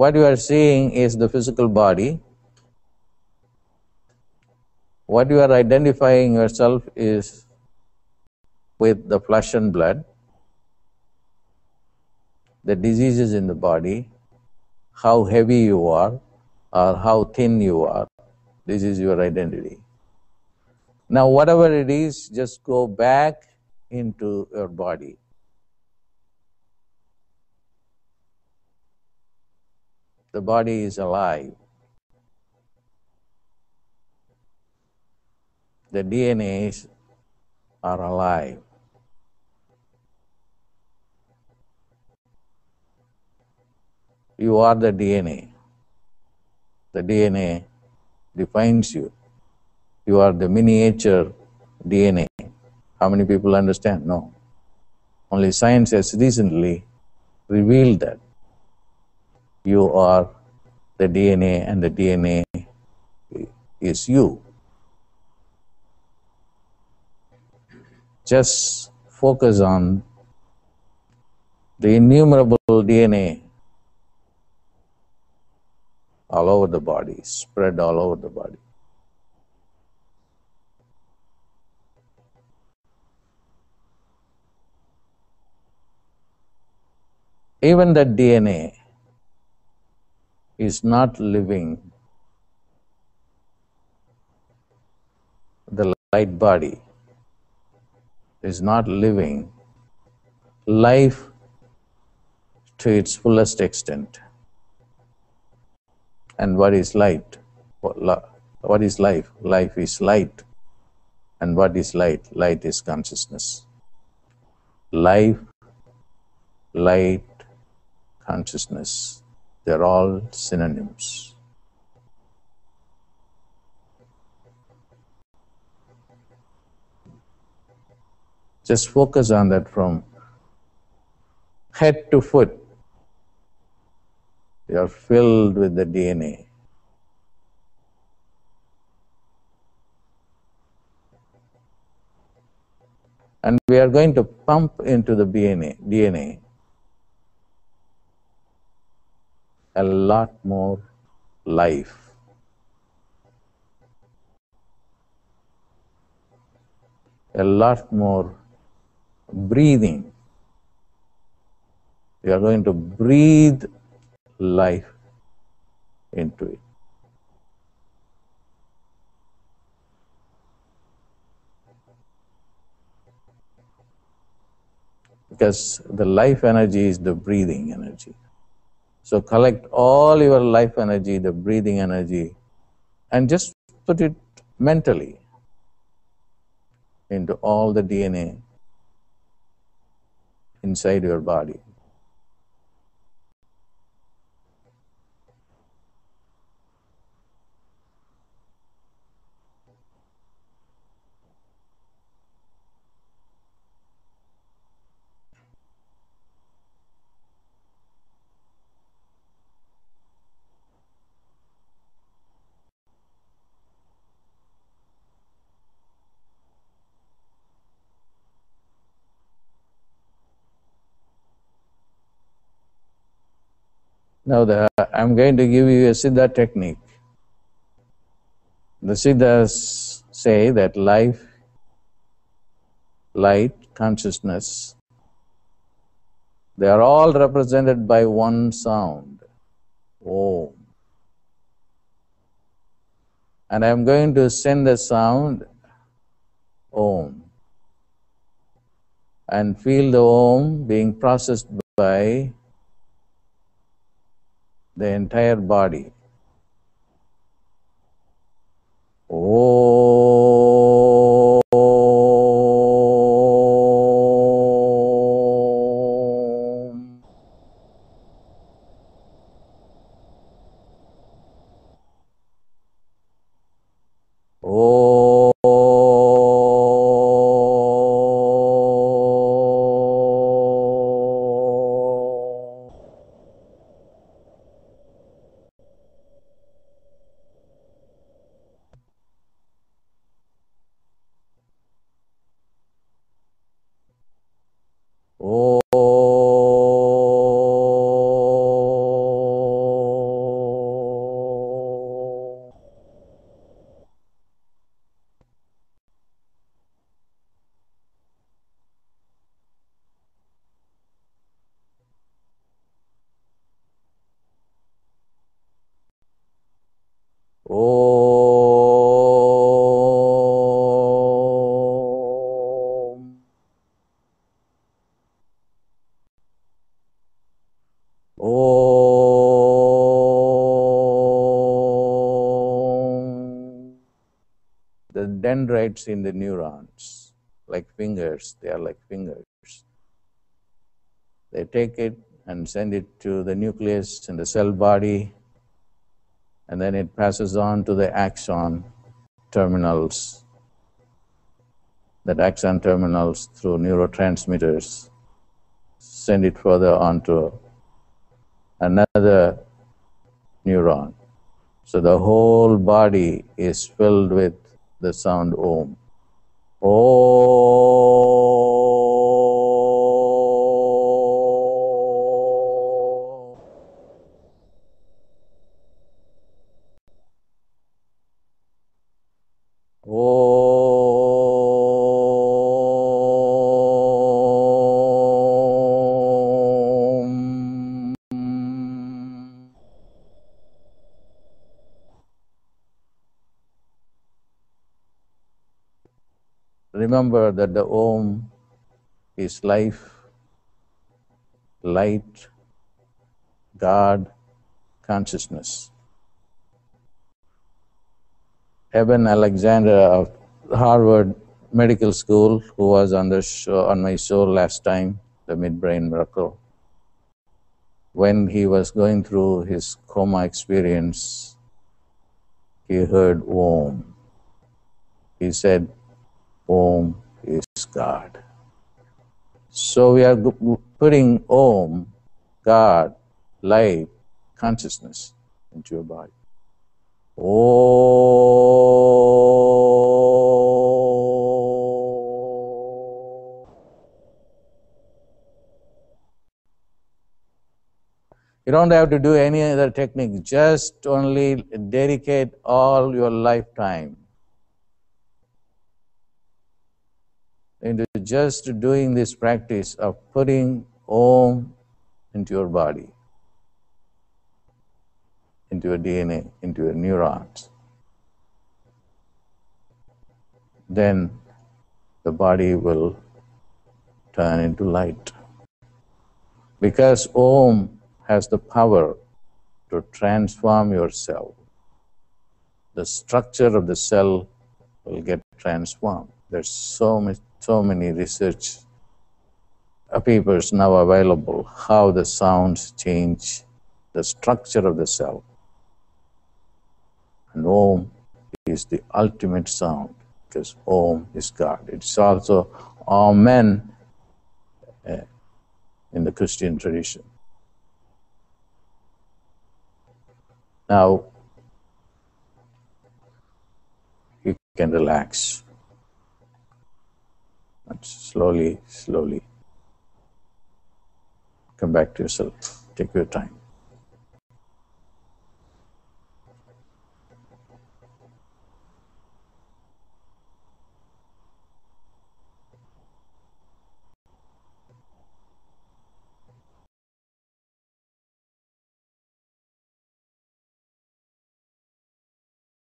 What you are seeing is the physical body. What you are identifying yourself is with the flesh and blood, the diseases in the body, how heavy you are or how thin you are. This is your identity. Now, whatever it is, just go back into your body. The body is alive. The DNAs are alive. You are the DNA. The DNA defines you. You are the miniature DNA. How many people understand? No. Only science has recently revealed that you are the DNA and the DNA is you. Just focus on the innumerable DNA all over the body, spread all over the body. Even the DNA is not living the light body is not living life to its fullest extent. And what is light? What is life? Life is light. And what is light? Light is consciousness. Life, light, consciousness, they're all synonyms. Just focus on that from head to foot. You are filled with the DNA. And we are going to pump into the DNA, DNA a lot more life. A lot more breathing. You are going to breathe life into it. Because the life energy is the breathing energy. So collect all your life energy, the breathing energy, and just put it mentally into all the DNA inside your body. Now the, I'm going to give you a Siddha technique. The Siddhas say that life, light, consciousness, they are all represented by one sound, Om. And I'm going to send the sound Om and feel the Om being processed by the entire body. Om. The dendrites in the neurons, like fingers, they are like fingers. They take it and send it to the nucleus in the cell body, and then it passes on to the axon terminals. That axon terminals through neurotransmitters send it further onto another neuron. So the whole body is filled with the sound Om. Om. Remember that the Om is life, light, God, consciousness. Eben Alexander of Harvard Medical School, who was on the show, on my show last time, the Midbrain Miracle, when he was going through his coma experience, he heard Om. He said, Om is God. So we are putting Om, God, life, consciousness into your body. Om. You don't have to do any other technique, just only dedicate all your lifetime into just doing this practice of putting Om into your body, into your DNA, into your neurons. Then the body will turn into light. Because Om has the power to transform your cell, the structure of the cell will get transformed. There's so much, so many research uh, papers now available how the sounds change the structure of the cell. And Om is the ultimate sound because Om is God. It's also Amen uh, in the Christian tradition. Now, you can relax. Slowly, slowly come back to yourself. Take your time.